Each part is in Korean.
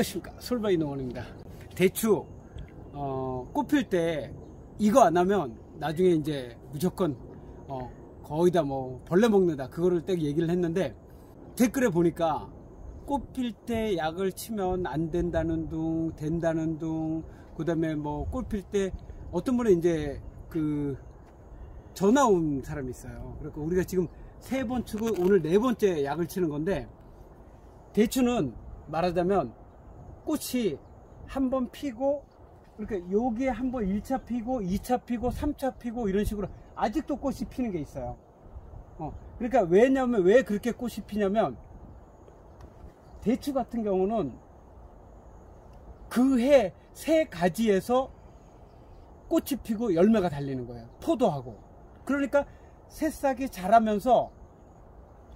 안녕하십니까? 솔바이 농원입니다. 대추 어, 꽃필 때 이거 안 하면 나중에 이제 무조건 어, 거의 다 뭐 벌레 먹는다. 그거를 딱 얘기를 했는데 댓글에 보니까 꽃필 때 약을 치면 안 된다는 둥 된다는 둥그 다음에 뭐 꽃필 때 어떤 분은 이제 그 전화 온 사람이 있어요. 그러니까 우리가 지금 세 번 치고 오늘 네 번째 약을 치는 건데 대추는 말하자면 꽃이 한 번 피고 그러니까 여기에 한 번 1차 피고 2차 피고 3차 피고 이런 식으로 아직도 꽃이 피는 게 있어요. 어, 그러니까 왜냐면 왜 그렇게 꽃이 피냐면 대추 같은 경우는 그 해 세 가지에서 꽃이 피고 열매가 달리는 거예요. 포도하고. 그러니까 새싹이 자라면서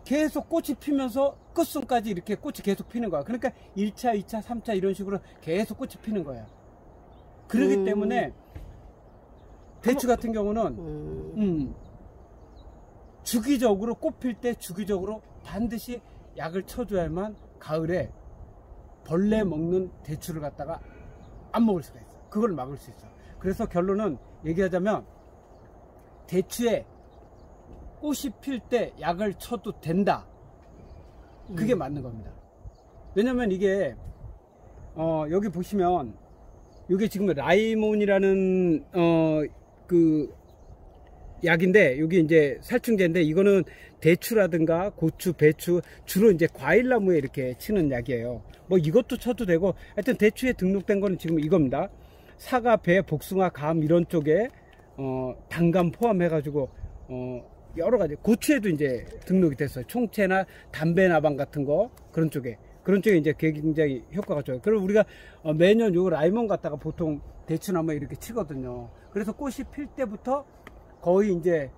계속 꽃이 피면서 끝순까지 이렇게 꽃이 계속 피는 거야. 그러니까 1차, 2차, 3차 이런 식으로 계속 꽃이 피는 거야. 그러기 음. 때문에 대추 같은 경우는 음. 음, 주기적으로 꽃 필 때 주기적으로 반드시 약을 쳐줘야만 가을에 벌레 먹는 대추를 갖다가 안 먹을 수가 있어. 그걸 막을 수 있어. 그래서 결론은 얘기하자면 대추에 꽃이 필 때 약을 쳐도 된다. 그게 음. 맞는 겁니다. 왜냐면 이게 어, 여기 보시면 이게 지금 라이몬이라는 어, 그 약인데 여기 이제 살충제인데 이거는 대추라든가 고추, 배추 주로 이제 과일 나무에 이렇게 치는 약이에요. 뭐 이것도 쳐도 되고 하여튼 대추에 등록된 거는 지금 이겁니다. 사과, 배, 복숭아, 감 이런 쪽에 어, 단감 포함해 가지고 어, 여러 가지 고추에도 이제 등록이 됐어요. 총채나 담배 나방 같은 거 그런 쪽에 그런 쪽에 이제 굉장히 효과가 좋아요. 그럼 우리가 어, 매년 요 라이몬 갖다가 보통 대추나무 이렇게 치거든요. 그래서 꽃이 필 때부터 거의 이제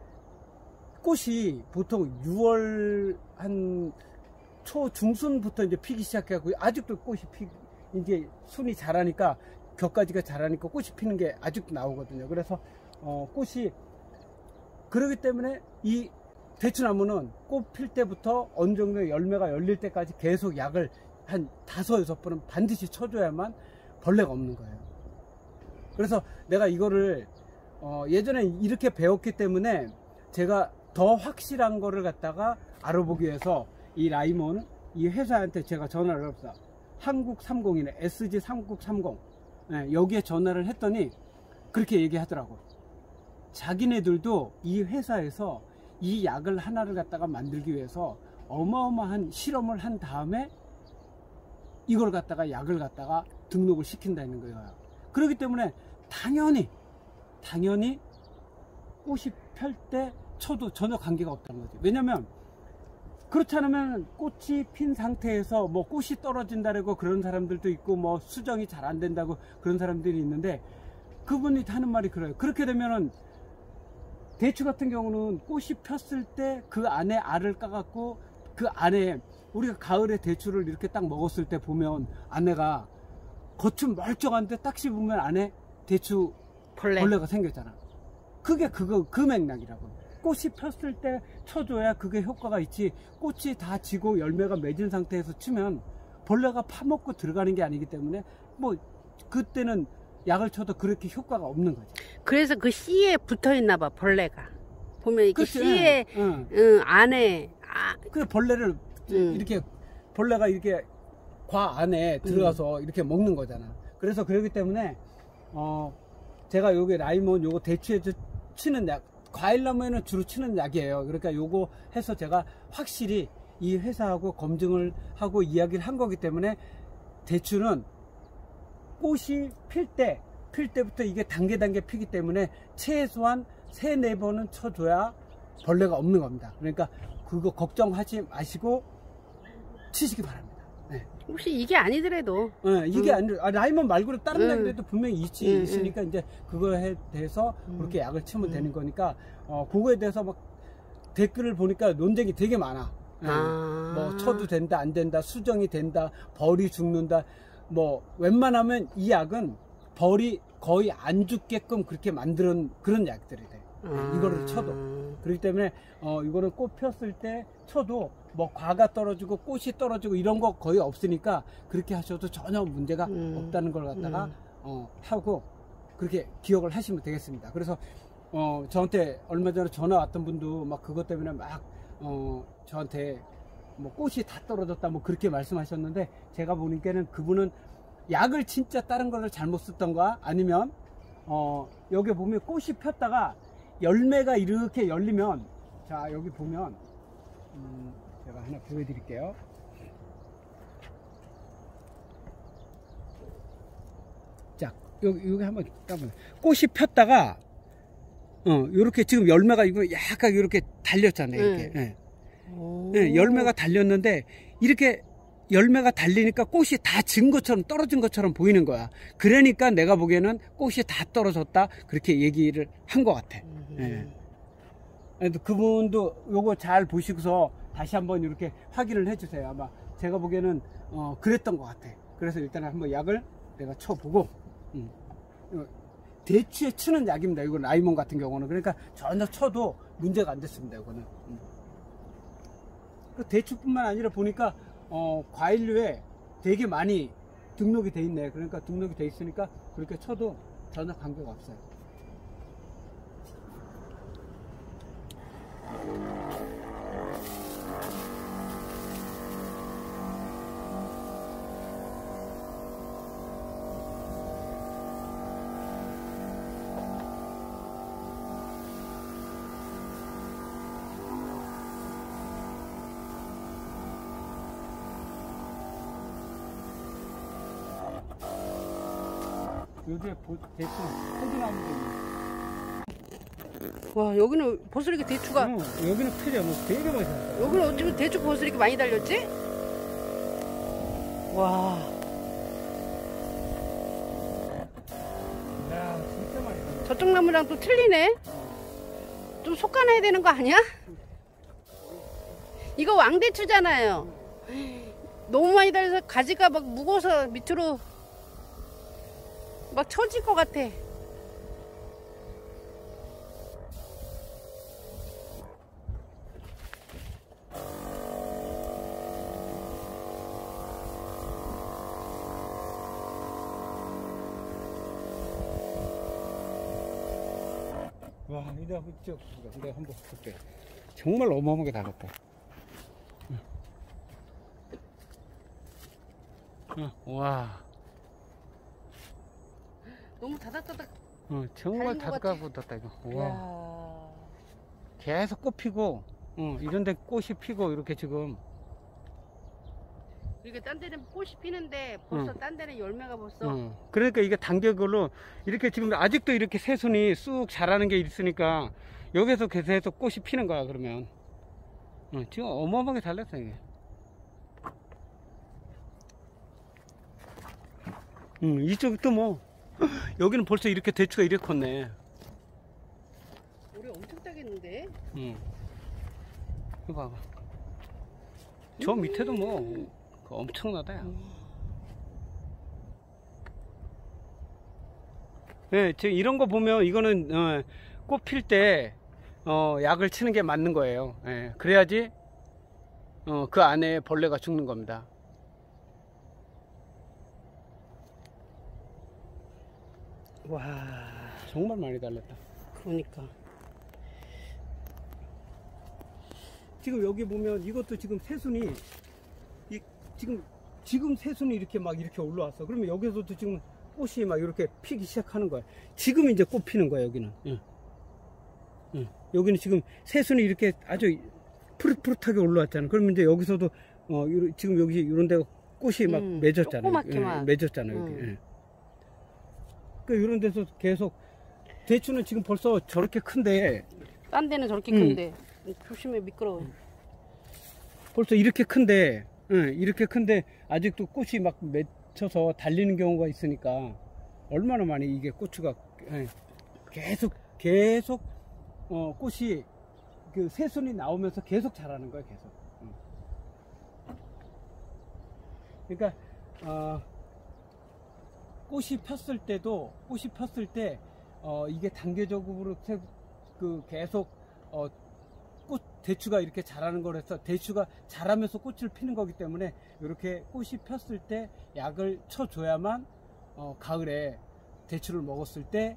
꽃이 보통 6월 한 초 중순부터 이제 피기 시작해갖고 아직도 꽃이 피 이제 순이 자라니까 격가지가 자라니까 꽃이 피는 게 아직도 나오거든요. 그래서 어, 꽃이 그러기 때문에 이 대추나무는 꽃 필 때부터 어느 정도 열매가 열릴 때까지 계속 약을 한 다섯 여섯 번은 반드시 쳐줘야만 벌레가 없는 거예요. 그래서 내가 이거를 어, 예전에 이렇게 배웠기 때문에 제가 더 확실한 거를 갖다가 알아보기 위해서 이 라이몬 이 회사한테 제가 전화를 했어. 한국 30이네. SG 한국 30. 네, 여기에 전화를 했더니 그렇게 얘기하더라고. 자기네들도 이 회사에서 이 약을 하나를 갖다가 만들기 위해서 어마어마한 실험을 한 다음에 이걸 갖다가 약을 갖다가 등록을 시킨다는 거예요. 그렇기 때문에 당연히 당연히 꽃이 펼 때 쳐도 전혀 관계가 없다는 거죠. 왜냐면 그렇지 않으면 꽃이 핀 상태에서 뭐 꽃이 떨어진다고 그런 사람들도 있고 뭐 수정이 잘 안 된다고 그런 사람들이 있는데 그분이 하는 말이 그래요. 그렇게 되면은 대추 같은 경우는 꽃이 폈을 때 그 안에 알을 까갖고 그 안에 우리가 가을에 대추를 이렇게 딱 먹었을 때 보면 안에가 겉은 멀쩡한데 딱 씹으면 안에 대추 벌레. 벌레 가 생겼잖아. 그게 그거 그 맥락이라고. 꽃이 폈을 때 쳐줘야 그게 효과가 있지. 꽃이 다 지고 열매가 맺은 상태에서 치면 벌레가 파먹고 들어가는 게 아니기 때문에 뭐 그때는 약을 쳐도 그렇게 효과가 없는 거지. 그래서 그 씨에 붙어 있나 봐, 벌레가. 보면 이게 그치? 씨에 응. 응, 안에 아, 그 벌레를 음. 이렇게 벌레가 이렇게 과 안에 들어가서 이렇게 먹는 거잖아. 그래서 그렇기 때문에 어 제가 여기 라이몬 요거 대추에 치는 약 과일나무에는 주로 치는 약이에요. 그러니까 요거 해서 제가 확실히 이 회사하고 검증을 하고 이야기를 한 거기 때문에 대추는 꽃이 필 때, 필 때부터 이게 단계 단계 피기 때문에 최소한 세 네 번은 쳐줘야 벌레가 없는 겁니다. 그러니까 그거 걱정하지 마시고 치시기 바랍니다. 네. 혹시 이게 아니더라도 네, 이게 음. 아니, 아, 라이몬 말고도 다른 음. 약들도 분명히 있지, 음, 있으니까 이제 그거에 대해서 음. 그렇게 약을 치면 음. 되는 거니까 어, 그거에 대해서 막 댓글을 보니까 논쟁이 되게 많아. 네. 아. 뭐 쳐도 된다 안 된다 수정이 된다 벌이 죽는다 뭐 웬만하면 이 약은 벌이 거의 안 죽게끔 그렇게 만드는 그런 약들이 돼 아. 이거를 쳐도 그렇기 때문에 어 이거는 꽃 폈을 때 쳐도 뭐 과가 떨어지고 꽃이 떨어지고 이런 거 거의 없으니까 그렇게 하셔도 전혀 문제가 음. 없다는 걸 갖다가 음. 어, 하고 그렇게 기억을 하시면 되겠습니다. 그래서 어, 저한테 얼마 전에 전화 왔던 분도 막 그것 때문에 막 어, 저한테 뭐 꽃이 다 떨어졌다 뭐 그렇게 말씀하셨는데 제가 보니까는 그분은 약을 진짜 다른 거를 잘못 썼던가 아니면 어, 여기 보면 꽃이 폈다가 열매가 이렇게 열리면 자 여기 보면 음, 제가 하나 보여드릴게요. 자 여기 여기 한번 까보세요. 꽃이 폈다가 어 요렇게 지금 열매가 이거 약간 이렇게 달렸잖아요. 이렇게. 네. 예. 오. 예, 열매가 달렸는데 이렇게 열매가 달리니까 꽃이 다 진 것처럼 떨어진 것처럼 보이는 거야. 그러니까 내가 보기에는 꽃이 다 떨어졌다 그렇게 얘기를 한 것 같아. 음. 예. 그래도 그분도 요거 잘 보시고서 다시 한번 이렇게 확인을 해주세요. 아마 제가 보기에는 어, 그랬던 것 같아. 그래서 일단 한번 약을 내가 쳐보고 음. 이거 대추에 치는 약입니다. 이건 라이몬 같은 경우는 그러니까 전혀 쳐도 문제가 안 됐습니다. 이거는. 음. 그 대추뿐만 아니라 보니까 어, 과일류에 되게 많이 등록이 돼 있네. 그러니까 등록이 돼 있으니까 그렇게 쳐도 전혀 관계가 없어요. 요새 보- 대추 포도나무도 있네. 와 여기는 이렇게 대추가 어, 여기는 틀려. 뭐 되게 많이 생겼어. 여기는 어쩌면 대추 이렇게 많이 달렸지? 와 야, 진짜 많이 생겼어. 저쪽 나무랑 또 틀리네. 좀 솎아내야 되는 거 아니야? 이거 왕대추잖아요. 너무 많이 달려서 가지가 막 무거워서 밑으로 막 처질 것 같아. 와, 한번 찍어 내가 한번 볼게. 정말 어마어마하게 달았다. 와, 너무 다닥다닥. 어, 정말 달린 것 같아. 다가붙었다 이거. 와, 이야. 계속 꽃 피고, 어, 이런데 꽃이 피고 이렇게 지금. 이게 딴 데는 꽃이 피는데 벌써 딴 데는 열매가 벌써. 어, 그러니까 이게 단격으로 이렇게 지금 아직도 이렇게 새순이 쑥 자라는 게 있으니까 여기서 계속 꽃이 피는 거야 그러면. 어, 지금 어마어마하게 달렸어 이게. 음, 이쪽도 뭐 여기는 벌써 이렇게 대추가 이렇게 컸네. 우리 엄청 따겠는데? 응. 이거 봐봐. 저 밑에도 뭐 그거 엄청나다. 야. 예, 지금 이런 거 보면 이거는 어, 꽃필 때 어, 약을 치는 게 맞는 거예요. 예, 그래야지 어, 그 안에 벌레가 죽는 겁니다. 와, 정말 많이 달렸다. 그러니까. 지금 여기 보면 이것도 지금 새순이 이 지금 지금 새순이 이렇게 막 이렇게 올라왔어. 그러면 여기서도 지금 꽃이 막 이렇게 피기 시작하는 거야. 지금 이제 꽃 피는 거야 여기는. 응. 응. 여기는 지금 새순이 이렇게 아주 푸릇푸릇하게 올라왔잖아. 그러면 이제 여기서도 어 지금 여기 이런 데가 꽃이 막 음, 맺었잖아. 조그맣게 막. 맺었잖아 여기. 음. 예. 그 이런 데서 계속 대추는 지금 벌써 저렇게 큰데 딴 데는 저렇게 음. 큰데. 조심해, 미끄러워. 벌써 이렇게 큰데, 응, 이렇게 큰데 아직도 꽃이 막 맺혀서 달리는 경우가 있으니까 얼마나 많이 이게 고추가 예, 계속 계속 어, 꽃이 그 새순이 나오면서 계속 자라는 거야 계속. 응. 그러니까 어, 꽃이 폈을 때도 꽃이 폈을 때 어, 이게 단계적으로 세- 그 계속 어, 꽃 대추가 이렇게 자라는 거라서 대추가 자라면서 꽃을 피는 거기 때문에 이렇게 꽃이 폈을 때 약을 쳐줘야만 어, 가을에 대추를 먹었을 때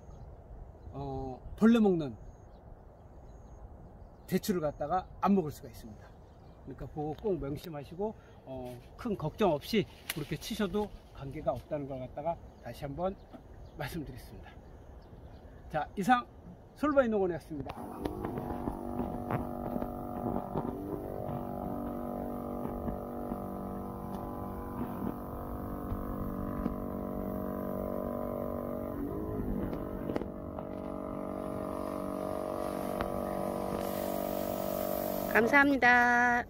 어, 벌레 먹는 대추를 갖다가 안 먹을 수가 있습니다. 그러니까 그거 꼭 명심하시고 어, 큰 걱정 없이 그렇게 치셔도 관계가 없다는 걸 갖다가 다시 한번 말씀드리겠습니다. 자 이상 솔바이 농원이었습니다. 감사합니다.